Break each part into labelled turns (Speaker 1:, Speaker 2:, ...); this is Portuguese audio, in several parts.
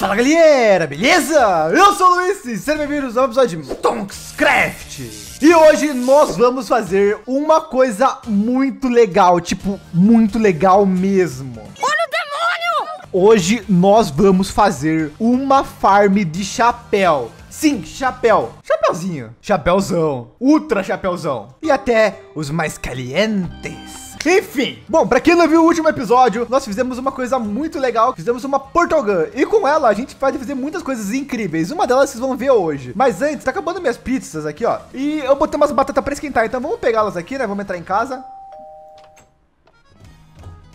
Speaker 1: Fala galera, beleza? Eu sou o Luiz e sejam bem-vindos ao episódio de Tonkscraft. E hoje nós vamos fazer uma coisa muito legal, tipo, muito legal mesmo.
Speaker 2: Olha o demônio!
Speaker 1: Hoje nós vamos fazer uma farm de chapéu. Sim, chapéu. Chapeuzinho. Chapéuzão. Ultra chapéuzão. E até os mais calientes. Enfim, bom, pra quem não viu o último episódio, nós fizemos uma coisa muito legal, fizemos uma Portogun, e com ela a gente pode fazer muitas coisas incríveis, uma delas vocês vão ver hoje. Mas antes, tá acabando minhas pizzas aqui, ó, e eu botei umas batatas pra esquentar, então vamos pegá-las aqui, né, vamos entrar em casa.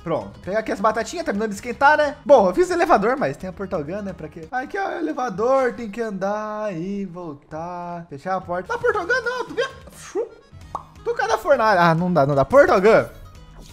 Speaker 1: Pronto, pegar aqui as batatinhas, terminando de esquentar, né? Bom, eu fiz elevador, mas tem a portogun, né? Pra quê? Aqui, ó, elevador, tem que andar e voltar, fechar a porta. Na portogun não, tu vê? Tu cada fornalha. Ah, não dá, não dá. Portogun.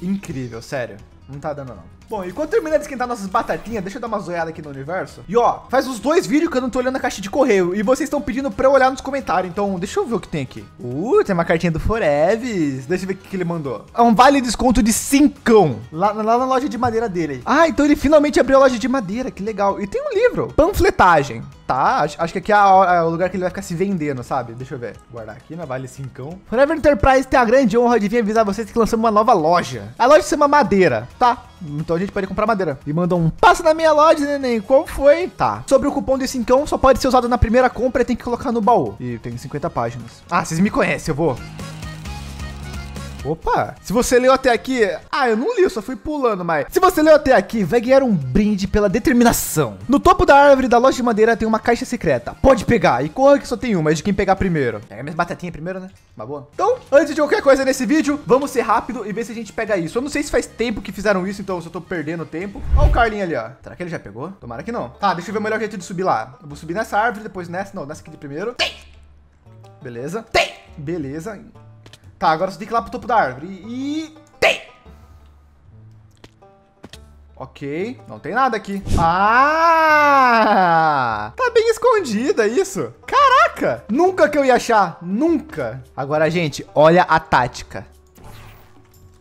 Speaker 1: Incrível, sério. Não tá dando não. Bom, enquanto termina de esquentar nossas batatinhas, deixa eu dar uma zoiada aqui no universo. E ó, faz uns dois vídeos que eu não tô olhando a caixa de correio. E vocês estão pedindo pra eu olhar nos comentários. Então, deixa eu ver o que tem aqui. Uh, tem uma cartinha do Foreves. Deixa eu ver o que, ele mandou. É um vale desconto de cincão. Lá, lá na loja de madeira dele. Ah, então ele finalmente abriu a loja de madeira. Que legal. E tem um livro. Panfletagem tá. Acho, acho que aqui é, a, é, o lugar que ele vai ficar se vendendo, sabe? Deixa eu ver. Guardar aqui na Vale 5. Forever Enterprise tem a grande honra de vir avisar vocês que lançamos uma nova loja. A loja se chama Madeira, tá? Então a gente pode comprar madeira. E mandou um passa na minha loja, neném. Qual foi? Tá. Sobre o cupom de 5 só pode ser usado na primeira compra e tem que colocar no baú. E tem 50 páginas. Ah, vocês me conhecem, eu vou. Opa, se você leu até aqui, ah, eu não li, eu só fui pulando, mas se você leu até aqui, vai ganhar um brinde pela determinação. No topo da árvore da loja de madeira tem uma caixa secreta. Pode pegar e corra que só tem uma, é de quem pegar primeiro. Pega minhas batatinhas primeiro, né? Uma boa. Então, antes de qualquer coisa nesse vídeo, vamos ser rápido e ver se a gente pega isso. Eu não sei se faz tempo que fizeram isso, então eu só tô perdendo tempo. Olha o Carlinho ali, ó. Será que ele já pegou? Tomara que não. Tá, deixa eu ver o melhor jeito de subir lá. Eu vou subir nessa árvore, depois nessa, não, nessa aqui de primeiro. Tem! Beleza. Tem! Beleza. Tá, agora você tem que ir lá pro topo da árvore. E... Tem! Ok, não tem nada aqui. Ah! Tá bem escondida isso. Caraca! Nunca que eu ia achar. Nunca. Agora, gente, olha a tática.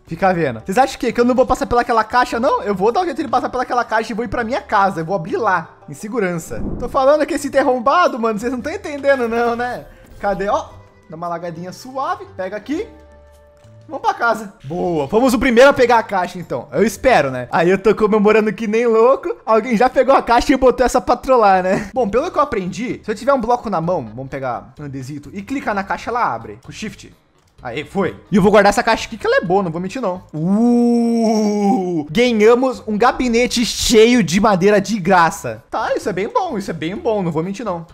Speaker 1: Fica vendo. Vocês acham que, que eu não vou passar pelaquela caixa, não? Eu vou dar o jeito de passar pelaquela caixa e vou ir pra minha casa. Eu vou abrir lá, em segurança. Tô falando que esse interrombado, mano, vocês não estão entendendo não, né? Cadê? Ó, Dá uma lagadinha suave. Pega aqui. Vamos pra casa. Boa. Fomos o primeiro a pegar a caixa, então. Eu espero, né? Aí eu tô comemorando que nem louco. Alguém já pegou a caixa e botou essa pra trollar, né? Bom, pelo que eu aprendi, se eu tiver um bloco na mão, vamos pegar um e clicar na caixa, ela abre. Com shift. Aí, foi. E eu vou guardar essa caixa aqui que ela é boa, não vou mentir não. Uh! Ganhamos um gabinete cheio de madeira de graça. Tá, isso é bem bom, isso é bem bom, não vou mentir não.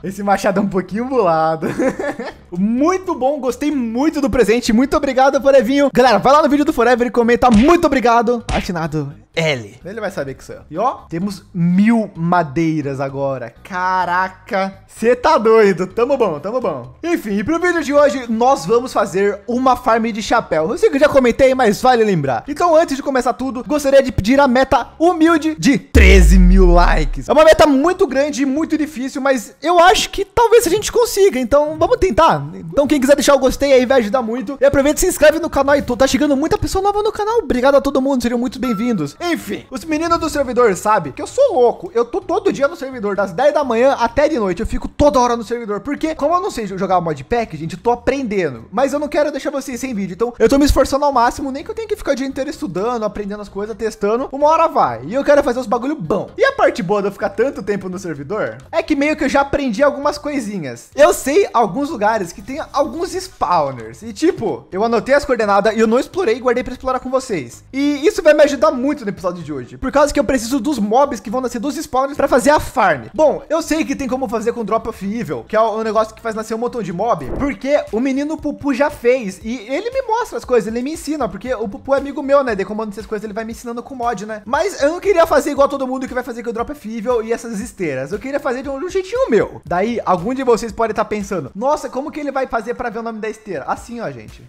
Speaker 1: Esse machado é um pouquinho bolado. muito bom, gostei muito do presente. Muito obrigado, Forevinho. Galera, vai lá no vídeo do Forever e comenta muito obrigado. Assinado L. Ele vai saber que sou eu. E ó, temos mil madeiras agora. Caraca, você tá doido. Tamo bom, tamo bom. Enfim, e pro vídeo de hoje, nós vamos fazer uma farm de chapéu. Eu sei que eu já comentei, mas vale lembrar. Então, antes de começar tudo, gostaria de pedir a meta humilde de 13 mil likes. É uma meta muito grande e muito difícil, mas eu acho que talvez a gente consiga. Então, vamos tentar. Então, quem quiser deixar o gostei aí vai ajudar muito. E aproveita e se inscreve no canal. E tá chegando muita pessoa nova no canal. Obrigado a todo mundo, seriam muito bem-vindos. Enfim, os meninos do servidor sabem que eu sou louco. Eu tô todo dia no servidor, das 10 da manhã até de noite. Eu fico toda hora no servidor. Porque, como eu não sei jogar o modpack, gente, eu tô aprendendo. Mas eu não quero deixar vocês sem vídeo. Então, eu tô me esforçando ao máximo. Nem que eu tenha que ficar o dia inteiro estudando, aprendendo as coisas, testando. Uma hora vai. E eu quero fazer os bagulho bom. E a parte boa de eu ficar tanto tempo no servidor é que meio que eu já aprendi algumas coisinhas. Eu sei alguns lugares que tem alguns spawners. E tipo, eu anotei as coordenadas e eu não explorei e guardei pra explorar com vocês. E isso vai me ajudar muito no episódio de hoje. Por causa que eu preciso dos mobs que vão nascer dos spawners para fazer a farm. Bom, eu sei que tem como fazer com Drop of Evil, que é o negócio que faz nascer um montão de mob, porque o menino Pupu já fez. E ele me mostra as coisas, ele me ensina, porque o Pupu é amigo meu, né? De comando essas coisas, ele vai me ensinando com mod, né? Mas eu não queria fazer igual todo mundo que vai fazer com o Drop of Evil e essas esteiras. Eu queria fazer de um, de um jeitinho meu. Daí, algum de vocês pode estar pensando, nossa, como que ele vai fazer para ver o nome da esteira? Assim, ó, gente.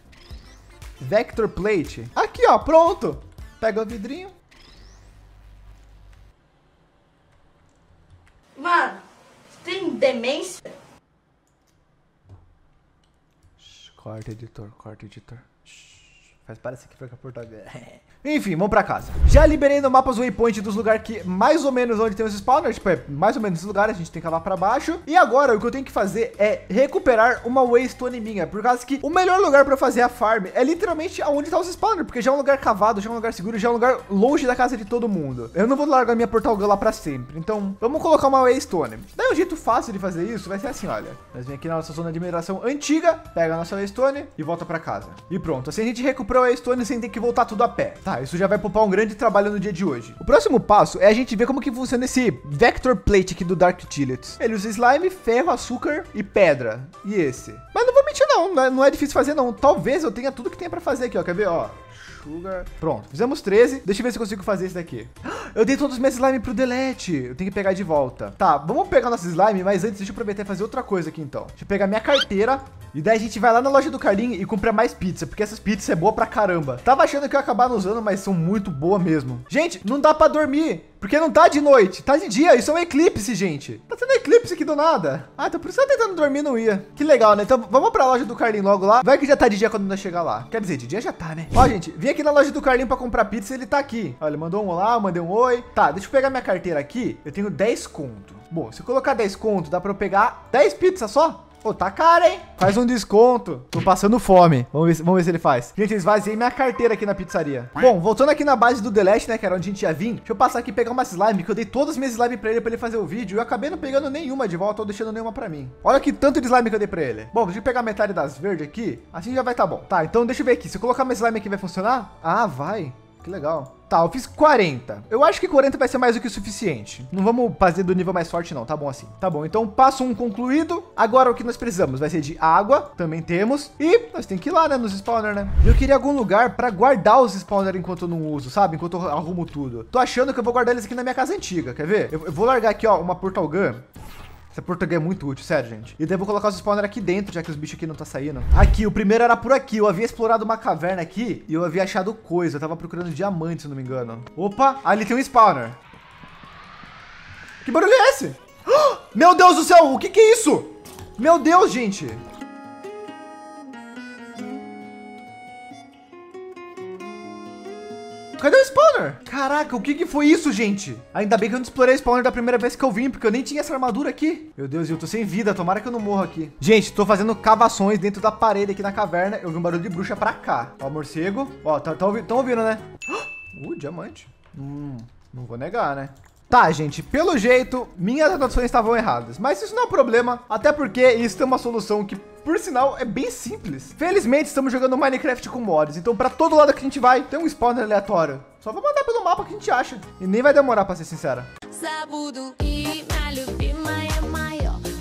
Speaker 1: Vector Plate. Aqui, ó, pronto. Pega o vidrinho.
Speaker 2: Mano, tem demência?
Speaker 1: Corta, editor, corta, editor. Faz que foi com a portuguesa. Enfim, vamos pra casa. Já liberei no mapa os waypoint dos lugares que mais ou menos onde tem os spawners, tipo, é mais ou menos esse lugar, a gente tem que lá pra baixo. E agora o que eu tenho que fazer é recuperar uma waystone minha, por causa que o melhor lugar pra fazer a farm é literalmente onde tá os spawners, porque já é um lugar cavado, já é um lugar seguro, já é um lugar longe da casa de todo mundo. Eu não vou largar minha portal lá pra sempre, então vamos colocar uma waystone. Daí um jeito fácil de fazer isso vai ser assim, olha. Nós vem aqui na nossa zona de mineração antiga, pega a nossa waystone e volta pra casa. E pronto, assim a gente recuperou a waystone sem ter que voltar tudo a pé. Tá, isso já vai poupar um grande trabalho no dia de hoje. O próximo passo é a gente ver como que funciona esse Vector Plate aqui do Dark Utilities. Ele usa slime, ferro, açúcar e pedra. E esse? Mas não vou mentir não, não é, é difícil fazer não. Talvez eu tenha tudo que tem para fazer aqui, ó. Quer ver, ó? Sugar. Pronto, fizemos 13. Deixa eu ver se eu consigo fazer isso daqui. Eu dei todos os meus slime pro delete. Eu tenho que pegar de volta. Tá, vamos pegar nosso slime, mas antes deixa eu aproveitar e fazer outra coisa aqui então. Deixa eu pegar minha carteira. E daí a gente vai lá na loja do Carlinho e compra mais pizza, porque essas pizzas é boa pra caramba. Tava achando que eu ia acabar não usando, mas são muito boas mesmo. Gente, não dá pra dormir. Porque não tá de noite, tá de dia. Isso é um eclipse, gente. Tá tendo eclipse aqui do nada. Ah, então por isso eu tentando dormir não ia. Que legal, né? Então vamos pra loja do Carlinho logo lá. Vai que já tá de dia quando nós chegar lá. Quer dizer, de dia já tá, né? Ó, gente, vim aqui na loja do Carlinho pra comprar pizza e ele tá aqui. Olha, mandou um olá, mandei um oi. Tá, deixa eu pegar minha carteira aqui. Eu tenho 10 conto. Bom, se eu colocar 10 conto, dá pra eu pegar 10 pizzas só? Pô, tá caro, hein? Faz um desconto. Tô passando fome. Vamos ver, vamos ver se ele faz. Gente, esvaziei minha carteira aqui na pizzaria. Bom, voltando aqui na base do Delete, né? Que era onde a gente ia vir. Deixa eu passar aqui e pegar uma slime, que eu dei todas as minhas slime pra ele pra ele fazer o vídeo. E eu acabei não pegando nenhuma de volta, ou deixando nenhuma pra mim. Olha que tanto de slime que eu dei pra ele. Bom, deixa eu pegar metade das verdes aqui. Assim já vai tá bom. Tá, então deixa eu ver aqui. Se eu colocar uma slime aqui, vai funcionar? Ah, vai. Que legal. Tá, eu fiz 40. Eu acho que 40 vai ser mais do que o suficiente. Não vamos fazer do nível mais forte não, tá bom assim. Tá bom, então passo um concluído. Agora o que nós precisamos vai ser de água, também temos. E nós tem que ir lá, né, nos spawner, né? Eu queria algum lugar para guardar os spawner enquanto eu não uso, sabe? Enquanto eu arrumo tudo. Tô achando que eu vou guardar eles aqui na minha casa antiga, quer ver? Eu, eu vou largar aqui, ó, uma portal gun. Essa português é muito útil, sério, gente. E daí vou colocar os spawner aqui dentro, já que os bichos aqui não tá saindo. Aqui, o primeiro era por aqui. Eu havia explorado uma caverna aqui e eu havia achado coisa. Eu tava procurando diamante, se não me engano. Opa, ali tem um spawner. Que barulho é esse? Meu Deus do céu, o que que é isso? Meu Deus, gente. Cadê o spawner? Caraca, o que que foi isso, gente? Ainda bem que eu não explorei o spawner da primeira vez que eu vim, porque eu nem tinha essa armadura aqui. Meu Deus, eu tô sem vida, tomara que eu não morra aqui. Gente, tô fazendo cavações dentro da parede aqui na caverna. Eu vi um barulho de bruxa pra cá. Ó, morcego. Ó, tá, tá tão ouvindo, né? Uh, diamante. Hum, não vou negar, né? Tá, gente, pelo jeito, minhas anotações estavam erradas. Mas isso não é um problema, até porque isso tem uma solução que, por sinal, é bem simples. Felizmente, estamos jogando Minecraft com mods, então para todo lado que a gente vai, tem um spawner aleatório. Só vou mandar pelo mapa que a gente acha. E nem vai demorar, para ser sincera.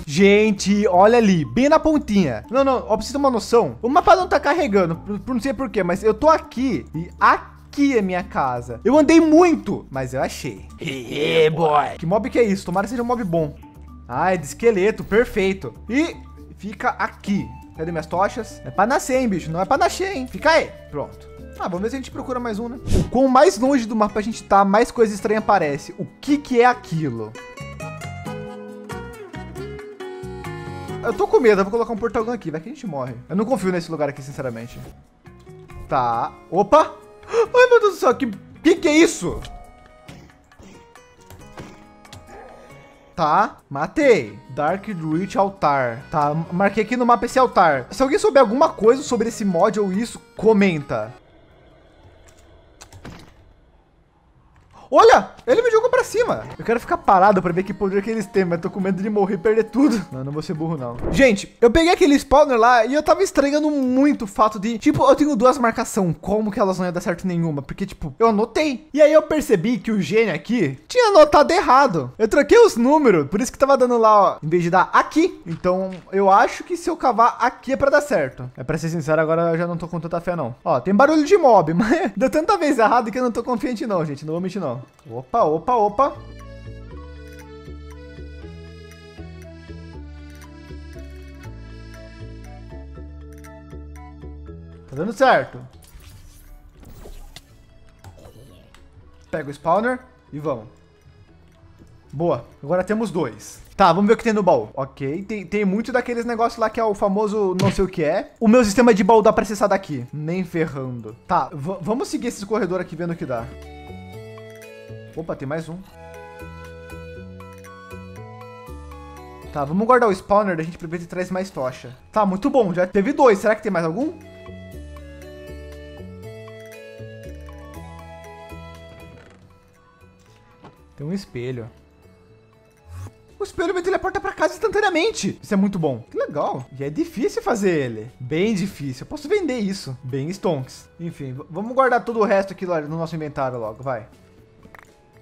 Speaker 1: Gente, olha ali, bem na pontinha. Não, não, ó, pra você ter uma noção, o mapa não tá carregando, não sei porquê, mas eu tô aqui e aqui aqui é minha casa. Eu andei muito, mas eu achei. Hehe, boy. Que mob que é isso? Tomara que seja um mob bom. Ah, é de esqueleto, perfeito. E fica aqui. Cadê minhas tochas? É pra nascer, hein, bicho? Não é pra nascer, hein? Fica aí. Pronto. Ah, vamos ver se a gente procura mais um, né? O quão mais longe do mapa a gente tá, mais coisa estranha aparece. O que que é aquilo? Eu tô com medo, eu vou colocar um portão aqui, vai que a gente morre. Eu não confio nesse lugar aqui, sinceramente. Tá. Opa! Ai, meu Deus do céu, que, que que é isso? Tá, matei. Dark Druid Altar. Tá, marquei aqui no mapa esse altar. Se alguém souber alguma coisa sobre esse mod ou isso, comenta. Olha, pra cima. Eu quero ficar parado pra ver que poder que eles têm, mas tô com medo de morrer e perder tudo. Não, não vou ser burro, não. Gente, eu peguei aquele spawner lá e eu tava estranhando muito o fato de, tipo, eu tenho duas marcação. Como que elas não iam dar certo nenhuma? Porque, tipo, eu anotei. E aí eu percebi que o gênio aqui tinha anotado errado. Eu troquei os números, por isso que tava dando lá, ó, em vez de dar aqui. Então, eu acho que se eu cavar aqui é pra dar certo. É pra ser sincero, agora eu já não tô com tanta fé, não. Ó, tem barulho de mob, mas deu tanta vez errado que eu não tô confiante, não, gente. Não vou mentir, não. Opa, opa, opa. Tá dando certo. Pega o spawner e vamos. Boa. Agora temos dois. Tá, vamos ver o que tem no baú. Ok, tem, tem muito daqueles negócios lá que é o famoso não sei o que é. O meu sistema de baú dá pra acessar daqui. Nem ferrando. Tá, vamos seguir esses corredores aqui vendo o que dá. Opa, tem mais um. Tá, vamos guardar o spawner da gente pra ver se traz mais tocha. Tá, muito bom. Já teve dois. Será que tem mais algum? Tem um espelho. O espelho me teleporta para casa instantaneamente. Isso é muito bom. Que legal. E é difícil fazer ele. Bem difícil. Eu posso vender isso. Bem stonks. Enfim, vamos guardar todo o resto aqui no nosso inventário logo. Vai.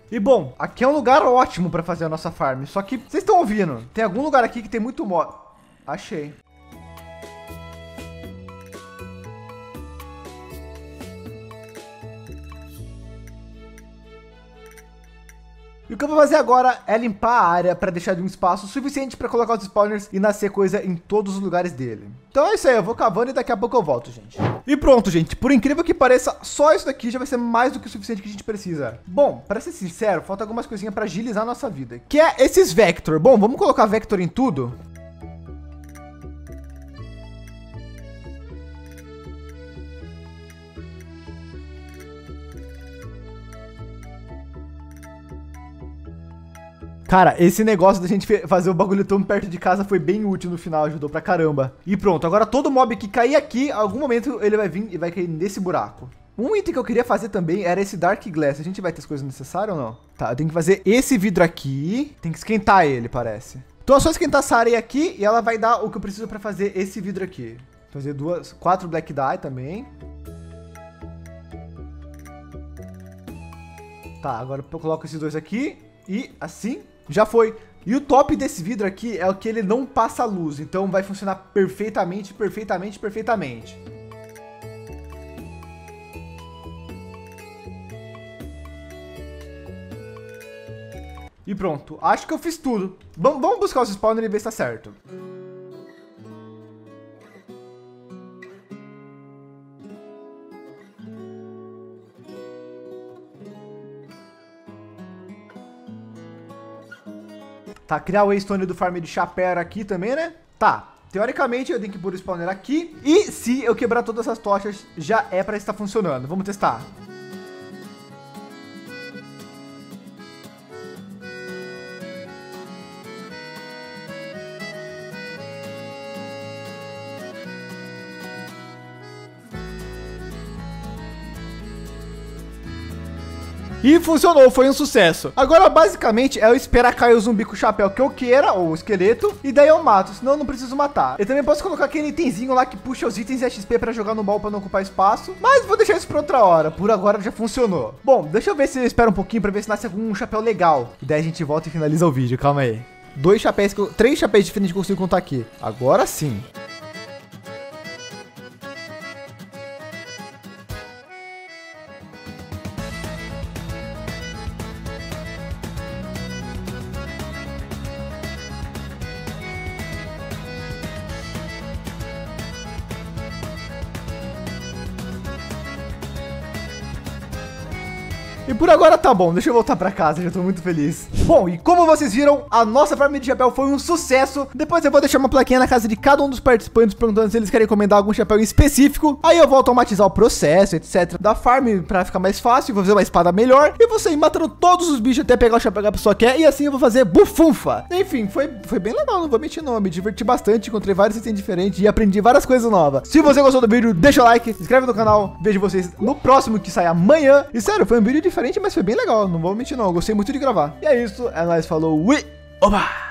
Speaker 1: E bom, aqui é um lugar ótimo para fazer a nossa farm. Só que vocês estão ouvindo. Tem algum lugar aqui que tem muito mod. Achei. O que eu vou fazer agora é limpar a área para deixar de um espaço suficiente para colocar os spawners e nascer coisa em todos os lugares dele. Então é isso aí, eu vou cavando e daqui a pouco eu volto, gente. E pronto, gente. Por incrível que pareça, só isso daqui já vai ser mais do que o suficiente que a gente precisa. Bom, para ser sincero, falta algumas coisinhas para agilizar a nossa vida. Que é esses vector. Bom, vamos colocar vector em tudo? Cara, esse negócio da gente fazer o bagulho tão perto de casa foi bem útil no final, ajudou pra caramba. E pronto, agora todo mob que cair aqui, algum momento ele vai vir e vai cair nesse buraco. Um item que eu queria fazer também era esse Dark Glass. A gente vai ter as coisas necessárias ou não? Tá, eu tenho que fazer esse vidro aqui. Tem que esquentar ele, parece. Então é só esquentar essa areia aqui e ela vai dar o que eu preciso para fazer esse vidro aqui. Fazer duas, quatro Black Dye também. Tá, agora eu coloco esses dois aqui e assim já foi. E o top desse vidro aqui é o que ele não passa luz, então vai funcionar perfeitamente, perfeitamente, perfeitamente. E pronto, acho que eu fiz tudo. Vamos buscar os spawners e ver se tá certo. Tá, criar o Waystone do farm de chapéu aqui também, né? Tá, teoricamente eu tenho que pôr o spawner aqui. E se eu quebrar todas essas tochas, já é para estar funcionando. Vamos testar. E funcionou, foi um sucesso. Agora, basicamente, é eu esperar cair o zumbi com o chapéu que eu queira, ou o esqueleto, e daí eu mato, senão eu não preciso matar. Eu também posso colocar aquele itemzinho lá que puxa os itens e XP para jogar no baú para não ocupar espaço, mas vou deixar isso para outra hora. Por agora já funcionou. Bom, deixa eu ver se eu espero um pouquinho para ver se nasce algum chapéu legal. E daí a gente volta e finaliza o vídeo, calma aí. Dois chapéus, três chapéus diferentes que eu consigo contar aqui. Agora sim. E por agora tá bom, deixa eu voltar pra casa, já tô muito feliz. Bom, e como vocês viram, a nossa farm de chapéu foi um sucesso. Depois eu vou deixar uma plaquinha na casa de cada um dos participantes perguntando se eles querem encomendar algum chapéu específico. Aí eu vou automatizar o processo, etc, da farm pra ficar mais fácil, vou fazer uma espada melhor e você ir matando todos os bichos até pegar o chapéu que a pessoa quer e assim eu vou fazer bufunfa. Enfim, foi, foi bem legal, não vou mentir não, me diverti bastante, encontrei vários itens diferentes e aprendi várias coisas novas. Se você gostou do vídeo, deixa o like, se inscreve no canal, vejo vocês no próximo que sai amanhã. E sério, foi um vídeo diferente diferente, mas foi bem legal. Não vou mentir, não. Eu gostei muito de gravar. E é isso. É nóis, falou. Ui! Oba!